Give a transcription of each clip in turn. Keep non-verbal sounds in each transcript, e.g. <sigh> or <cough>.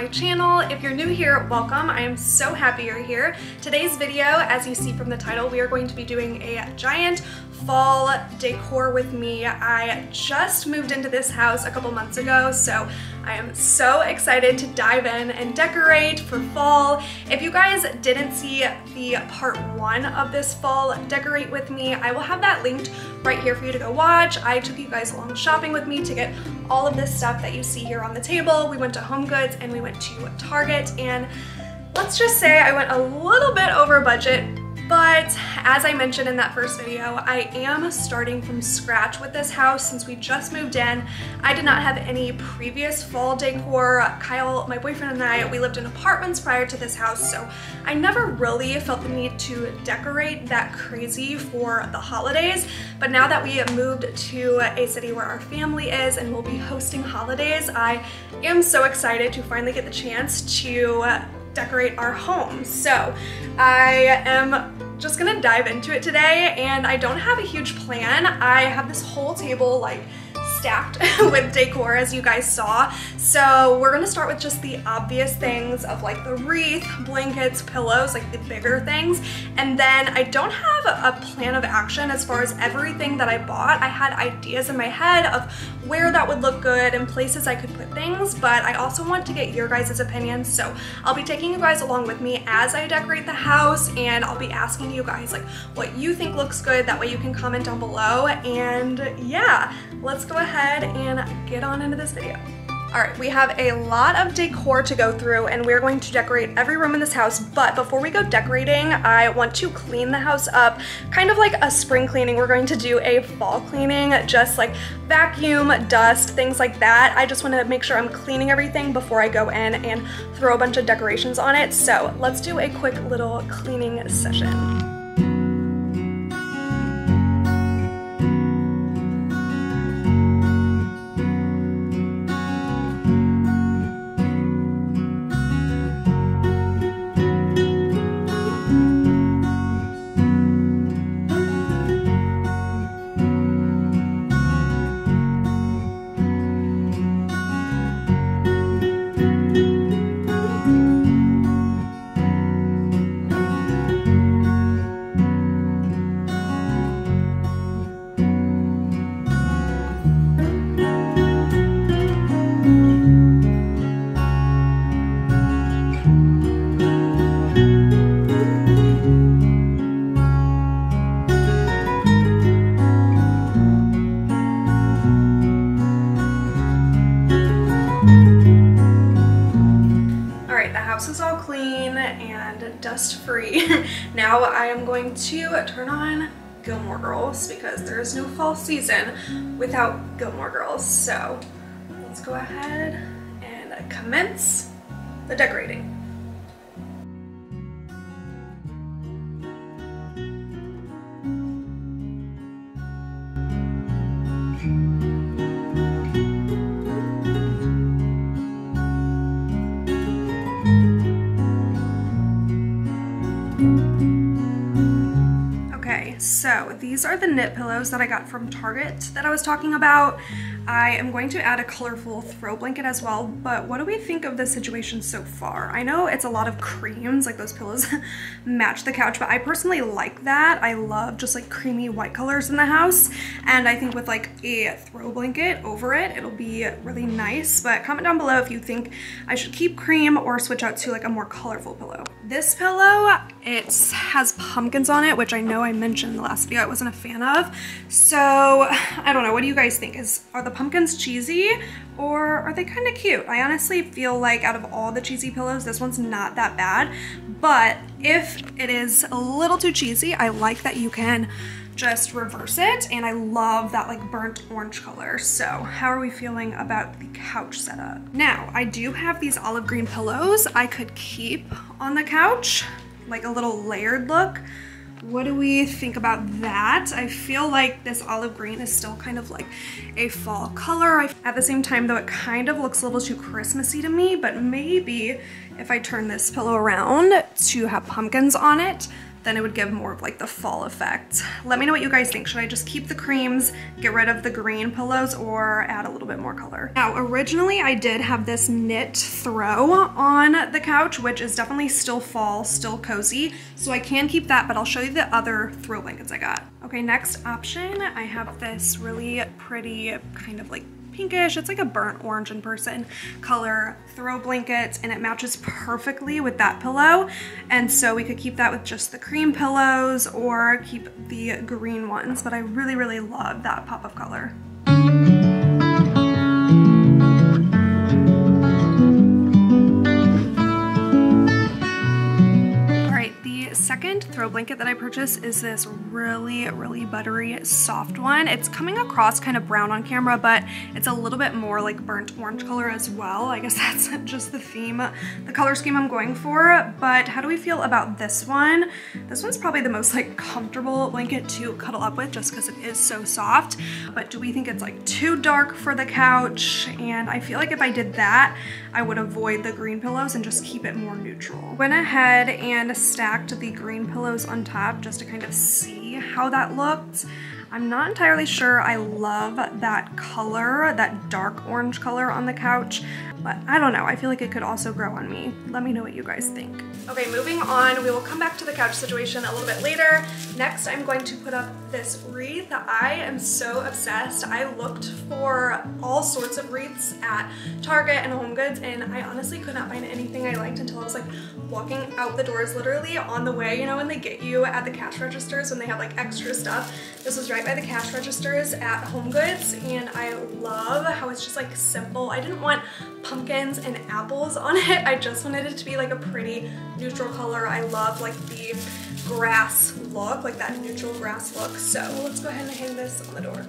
my channel. If you're new here, welcome. I am so happy you're here. Today's video, as you see from the title, we are going to be doing a giant fall decor with me. I just moved into this house a couple months ago, so I am so excited to dive in and decorate for fall. If you guys didn't see the part one of this fall decorate with me, I will have that linked right here for you to go watch. I took you guys along shopping with me to get all of this stuff that you see here on the table. We went to Home Goods and we went to Target and let's just say I went a little bit over budget but as I mentioned in that first video, I am starting from scratch with this house since we just moved in. I did not have any previous fall decor. Kyle, my boyfriend and I, we lived in apartments prior to this house, so I never really felt the need to decorate that crazy for the holidays. But now that we have moved to a city where our family is and we'll be hosting holidays, I am so excited to finally get the chance to decorate our home. So I am just gonna dive into it today and I don't have a huge plan. I have this whole table like stacked <laughs> with decor as you guys saw. So we're gonna start with just the obvious things of like the wreath, blankets, pillows, like the bigger things. And then I don't have a plan of action as far as everything that I bought. I had ideas in my head of where that would look good and places I could put things, but I also want to get your guys' opinions. So I'll be taking you guys along with me as I decorate the house and I'll be asking you guys like what you think looks good. That way you can comment down below. And yeah, let's go ahead and get on into this video. All right, we have a lot of decor to go through and we're going to decorate every room in this house, but before we go decorating, I want to clean the house up, kind of like a spring cleaning. We're going to do a fall cleaning, just like vacuum, dust, things like that. I just wanna make sure I'm cleaning everything before I go in and throw a bunch of decorations on it. So let's do a quick little cleaning session. Now I am going to turn on Gilmore Girls because there is no fall season without Gilmore Girls. So let's go ahead and commence the decorating. So these are the knit pillows that I got from Target that I was talking about. I am going to add a colorful throw blanket as well, but what do we think of the situation so far? I know it's a lot of creams, like those pillows <laughs> match the couch, but I personally like that. I love just like creamy white colors in the house, and I think with like a throw blanket over it, it'll be really nice, but comment down below if you think I should keep cream or switch out to like a more colorful pillow. This pillow, it has pumpkins on it, which I know I mentioned in the last video I wasn't a fan of, so I don't know, what do you guys think? Is Are the pumpkins cheesy or are they kind of cute? I honestly feel like out of all the cheesy pillows, this one's not that bad. But if it is a little too cheesy, I like that you can just reverse it and I love that like burnt orange color. So how are we feeling about the couch setup? Now I do have these olive green pillows I could keep on the couch, like a little layered look. What do we think about that? I feel like this olive green is still kind of like a fall color. At the same time though, it kind of looks a little too Christmassy to me, but maybe if I turn this pillow around to have pumpkins on it, then it would give more of like the fall effect. Let me know what you guys think. Should I just keep the creams, get rid of the green pillows, or add a little bit more color? Now, originally I did have this knit throw on the couch, which is definitely still fall, still cozy. So I can keep that, but I'll show you the other throw blankets I got. Okay, next option, I have this really pretty kind of like pinkish, it's like a burnt orange in person color throw blanket and it matches perfectly with that pillow. And so we could keep that with just the cream pillows or keep the green ones, but I really, really love that pop of color. Second throw blanket that I purchased is this really, really buttery soft one. It's coming across kind of brown on camera, but it's a little bit more like burnt orange color as well. I guess <laughs> that's just the theme, the color scheme I'm going for. But how do we feel about this one? This one's probably the most like comfortable blanket to cuddle up with just because it is so soft. But do we think it's like too dark for the couch? And I feel like if I did that, I would avoid the green pillows and just keep it more neutral. Went ahead and stacked the green green pillows on top just to kind of see how that looked. I'm not entirely sure I love that color, that dark orange color on the couch, but I don't know. I feel like it could also grow on me. Let me know what you guys think. Okay, moving on. We will come back to the couch situation a little bit later. Next, I'm going to put up this wreath. I am so obsessed. I looked for all sorts of wreaths at Target and Home Goods, and I honestly could not find anything I liked until I was like walking out the doors literally on the way, you know, when they get you at the cash registers when they have like extra stuff. This was right by the cash registers at Home Goods, and I love how it's just like simple. I didn't want pumpkins and apples on it. I just wanted it to be like a pretty neutral color. I love like the grass look, like that neutral grass look. So let's go ahead and hang this on the door.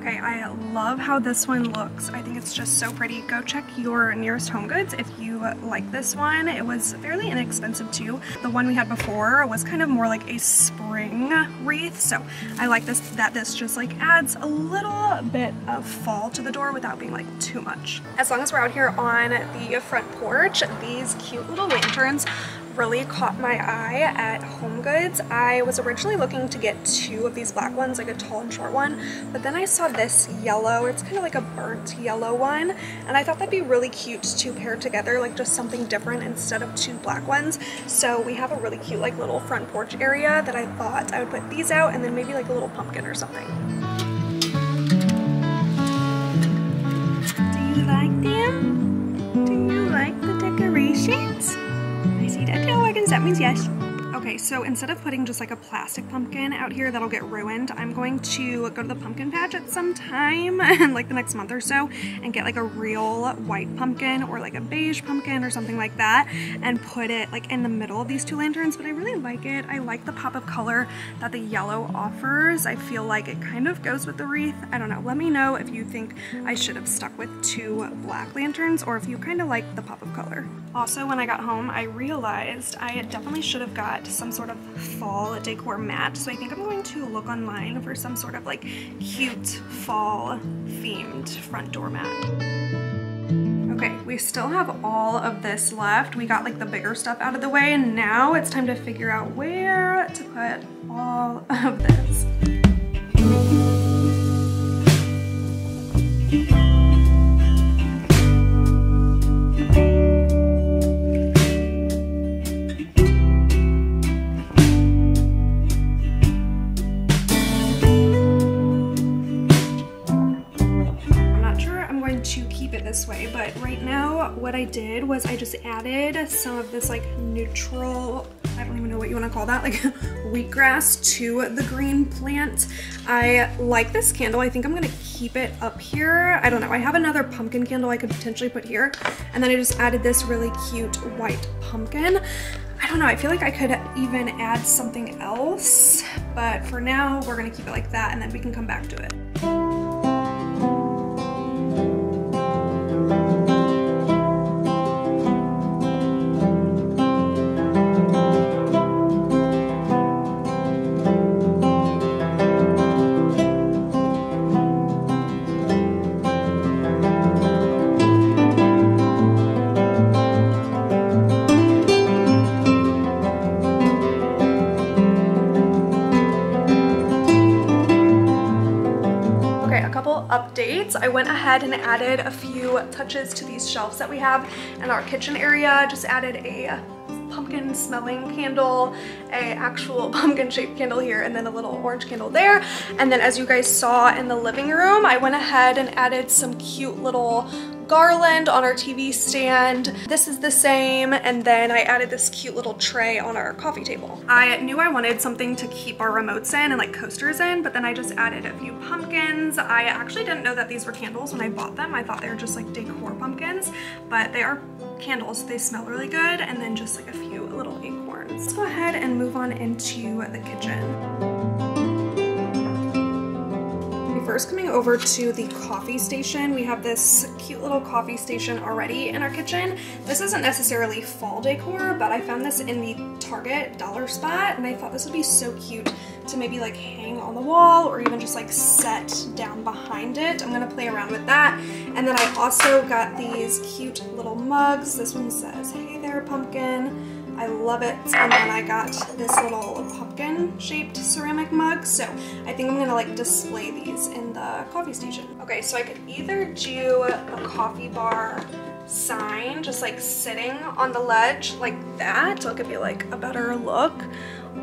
Okay, I love how this one looks. I think it's just so pretty. Go check your nearest Home Goods if you like this one. It was fairly inexpensive too. The one we had before was kind of more like a spring wreath, so I like this that this just like adds a little bit of fall to the door without being like too much. As long as we're out here on the front porch, these cute little lanterns really caught my eye at Home Goods. I was originally looking to get two of these black ones, like a tall and short one, but then I saw this yellow, it's kind of like a burnt yellow one, and I thought that'd be really cute to pair together, like just something different instead of two black ones. So we have a really cute like little front porch area that I thought I would put these out and then maybe like a little pumpkin or something. Do you like them? Do you like the decorations? That means yes. Okay, so instead of putting just like a plastic pumpkin out here that'll get ruined, I'm going to go to the pumpkin patch at some time, <laughs> like the next month or so, and get like a real white pumpkin or like a beige pumpkin or something like that, and put it like in the middle of these two lanterns, but I really like it. I like the pop of color that the yellow offers. I feel like it kind of goes with the wreath. I don't know. Let me know if you think I should have stuck with two black lanterns or if you kind of like the pop of color. Also, when I got home, I realized I definitely should have got some sort of fall decor mat. So I think I'm going to look online for some sort of like cute fall themed front door mat. Okay, we still have all of this left. We got like the bigger stuff out of the way and now it's time to figure out where to put all <laughs> of this. What I did was I just added some of this like neutral, I don't even know what you want to call that, like <laughs> wheatgrass to the green plant. I like this candle. I think I'm going to keep it up here. I don't know. I have another pumpkin candle I could potentially put here. And then I just added this really cute white pumpkin. I don't know, I feel like I could even add something else, but for now, we're gonna keep it like that and then we can come back to it. I went ahead and added a few touches to these shelves that we have in our kitchen area. Just added a pumpkin smelling candle, a actual <laughs> pumpkin shaped candle here, and then a orange candle there. And then as you guys saw in the living room, I went ahead and added some cute little garland on our TV stand. This is the same. And then I added this cute little tray on our coffee table. I knew I wanted something to keep our remotes in and like coasters in, but then I just added a few pumpkins. I actually didn't know that these were candles when I bought them. I thought they were just like decor pumpkins, but they are candles. They smell really good. And then just like a few little acorns. Let's go ahead and move on into the kitchen first coming over to the coffee station, we have this cute little coffee station already in our kitchen. This isn't necessarily fall decor, but I found this in the Target dollar spot and I thought this would be so cute to maybe like hang on the wall or even just like set down behind it. I'm gonna play around with that. And then I also got these cute little mugs. This one says, hey there pumpkin. I love it. And then I got this little pumpkin shaped ceramic mug. So I think I'm gonna like display these in the coffee station. Okay, so I could either do a coffee bar sign just like sitting on the ledge like that so it could be like a better look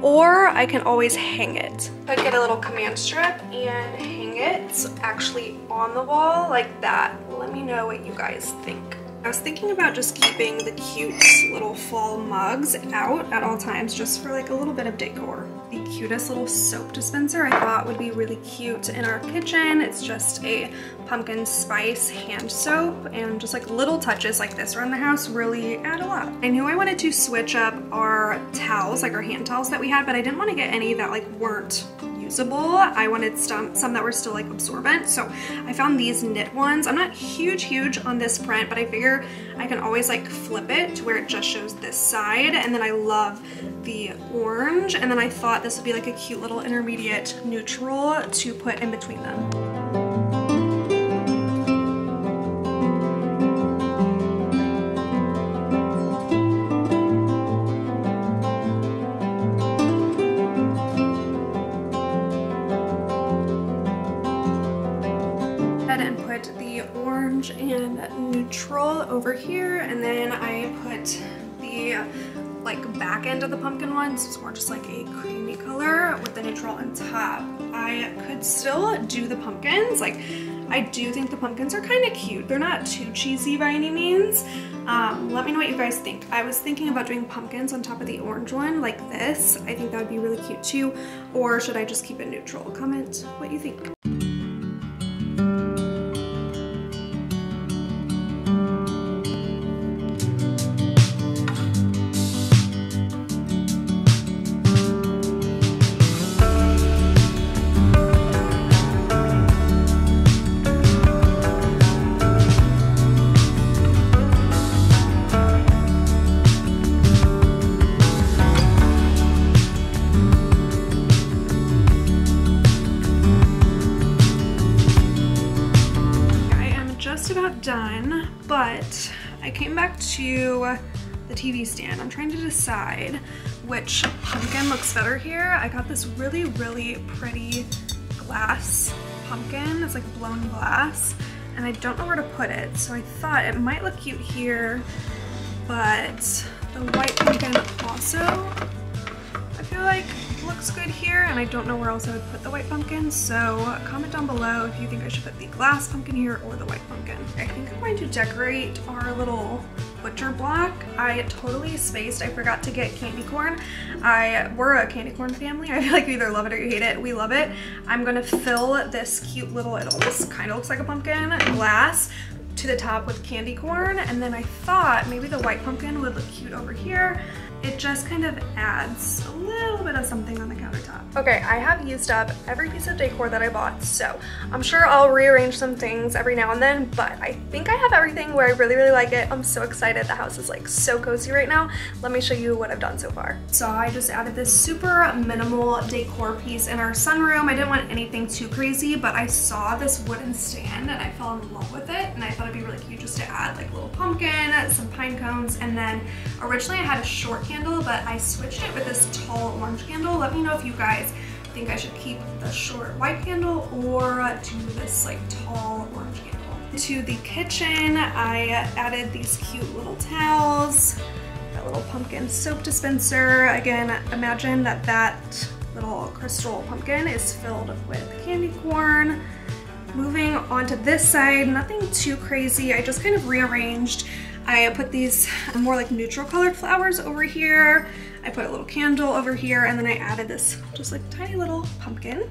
or I can always hang it. I get a little command strip and hang it actually on the wall like that. Let me know what you guys think. I was thinking about just keeping the cute little fall mugs out at all times just for like a little bit of decor. The cutest little soap dispenser I thought would be really cute in our kitchen. It's just a pumpkin spice hand soap and just like little touches like this around the house really add a lot. I knew I wanted to switch up our towels, like our hand towels that we had, but I didn't want to get any that like weren't usable. I wanted some, some that were still like absorbent. So I found these knit ones. I'm not huge, huge on this print, but I figure I can always like flip it to where it just shows this side. And then I love the orange. And then I thought this would be like a cute little intermediate neutral to put in between them. Over here and then I put the like back end of the pumpkin one so it's more just like a creamy color with the neutral on top. I could still do the pumpkins like I do think the pumpkins are kind of cute. They're not too cheesy by any means. Um, let me know what you guys think. I was thinking about doing pumpkins on top of the orange one like this. I think that would be really cute too. Or should I just keep it neutral? Comment what you think. I came back to the TV stand. I'm trying to decide which pumpkin looks better here. I got this really, really pretty glass pumpkin. It's like blown glass and I don't know where to put it. So I thought it might look cute here, but the white pumpkin also, I feel like it looks good here and I don't know where else I would put the white pumpkin so comment down below if you think I should put the glass pumpkin here or the white pumpkin. I think I'm going to decorate our little butcher block. I totally spaced. I forgot to get candy corn. I We're a candy corn family. <laughs> I feel like you either love it or you hate it. We love it. I'm gonna fill this cute little, it almost kind of looks like a pumpkin, glass to the top with candy corn and then I thought maybe the white pumpkin would look cute over here it just kind of adds a little bit of something on the countertop. Okay, I have used up every piece of decor that I bought, so I'm sure I'll rearrange some things every now and then, but I think I have everything where I really, really like it. I'm so excited. The house is like so cozy right now. Let me show you what I've done so far. So I just added this super minimal decor piece in our sunroom. I didn't want anything too crazy, but I saw this wooden stand and I fell in love with it, and I thought it'd be really cute just to add like a little pumpkin, some pine cones, and then originally I had a short candle, but I switched it with this tall orange candle. Let me know if you guys think I should keep the short white candle or do this like tall orange candle. To the kitchen, I added these cute little towels, that little pumpkin soap dispenser. Again, imagine that that little crystal pumpkin is filled with candy corn. Moving on to this side, nothing too crazy. I just kind of rearranged. I put these more like neutral colored flowers over here. I put a little candle over here and then I added this just like tiny little pumpkin.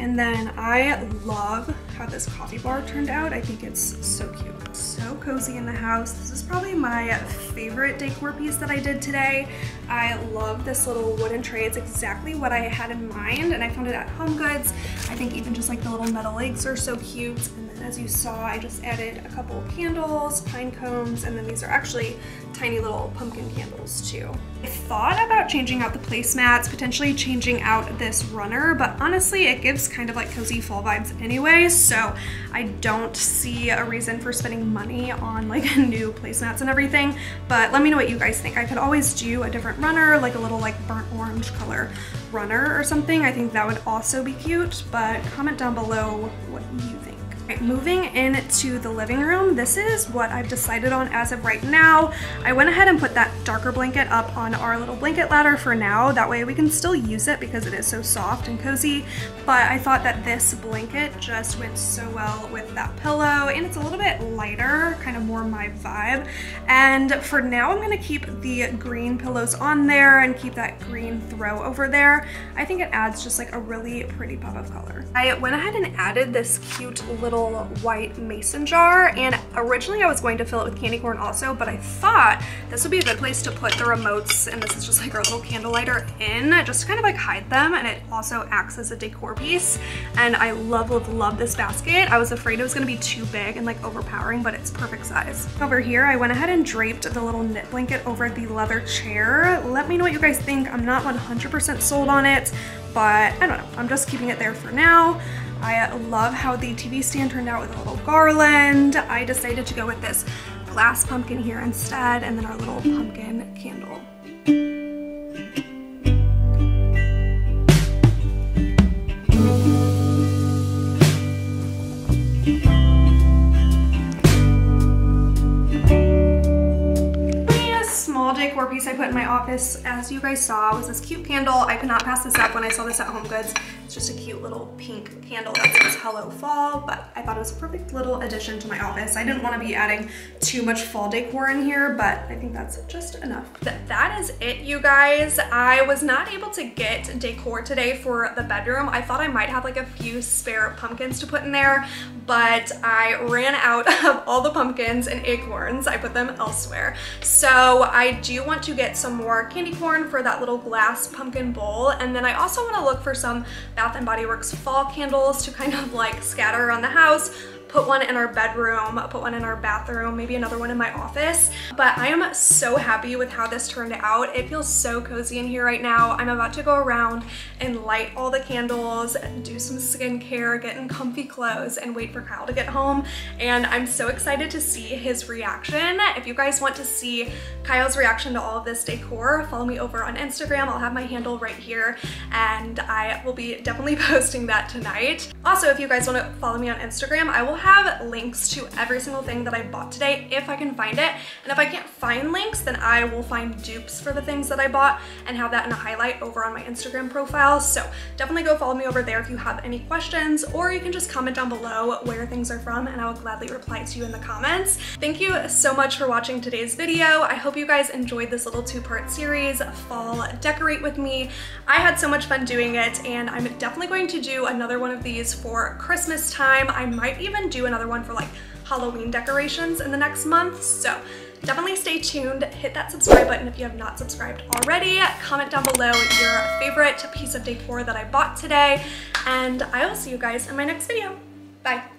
And then I love how this coffee bar turned out. I think it's so cute. So cozy in the house. This is probably my favorite decor piece that I did today. I love this little wooden tray. It's exactly what I had in mind and I found it at Home Goods. I think even just like the little metal legs are so cute. As you saw, I just added a couple of candles, pine cones, and then these are actually tiny little pumpkin candles too. I thought about changing out the placemats, potentially changing out this runner, but honestly it gives kind of like cozy fall vibes anyway, so I don't see a reason for spending money on like <laughs> new placemats and everything, but let me know what you guys think. I could always do a different runner, like a little like burnt orange color runner or something. I think that would also be cute, but comment down below what you. Right, moving into the living room, this is what I've decided on as of right now. I went ahead and put that darker blanket up on our little blanket ladder for now. That way we can still use it because it is so soft and cozy. But I thought that this blanket just went so well with that pillow and it's a little bit lighter, kind of more my vibe. And for now, I'm gonna keep the green pillows on there and keep that green throw over there. I think it adds just like a really pretty pop of color. I went ahead and added this cute little little white mason jar and originally I was going to fill it with candy corn also but I thought this would be a good place to put the remotes and this is just like our little candle lighter in just to kind of like hide them and it also acts as a decor piece and I love love love this basket. I was afraid it was gonna be too big and like overpowering but it's perfect size. Over here I went ahead and draped the little knit blanket over the leather chair. Let me know what you guys think. I'm not 100% sold on it but I don't know I'm just keeping it there for now I love how the TV stand turned out with a little garland. I decided to go with this glass pumpkin here instead and then our little pumpkin candle. Decor piece I put in my office, as you guys saw, was this cute candle. I could not pass this up when I saw this at Home Goods. It's just a cute little pink candle that says Hello Fall, but I thought it was a perfect little addition to my office. I didn't want to be adding too much fall decor in here, but I think that's just enough. Th that is it, you guys. I was not able to get decor today for the bedroom. I thought I might have like a few spare pumpkins to put in there, but I ran out <laughs> of all the pumpkins and acorns. I put them elsewhere. So I do want to get some more candy corn for that little glass pumpkin bowl, and then I also want to look for some Bath & Body Works fall candles to kind of like scatter around the house put one in our bedroom, put one in our bathroom, maybe another one in my office. But I am so happy with how this turned out. It feels so cozy in here right now. I'm about to go around and light all the candles, do some skincare, get in comfy clothes, and wait for Kyle to get home. And I'm so excited to see his reaction. If you guys want to see Kyle's reaction to all of this decor, follow me over on Instagram. I'll have my handle right here and I will be definitely <laughs> posting that tonight. Also, if you guys want to follow me on Instagram, I will have links to every single thing that I bought today if I can find it. And if I can't find links, then I will find dupes for the things that I bought and have that in a highlight over on my Instagram profile. So definitely go follow me over there if you have any questions, or you can just comment down below where things are from and I will gladly reply to you in the comments. Thank you so much for watching today's video. I hope you guys enjoyed this little two-part series, Fall Decorate With Me. I had so much fun doing it and I'm definitely going to do another one of these for Christmas time. I might even do another one for like Halloween decorations in the next month. So definitely stay tuned. Hit that subscribe button if you have not subscribed already. Comment down below your favorite piece of decor that I bought today. And I will see you guys in my next video. Bye.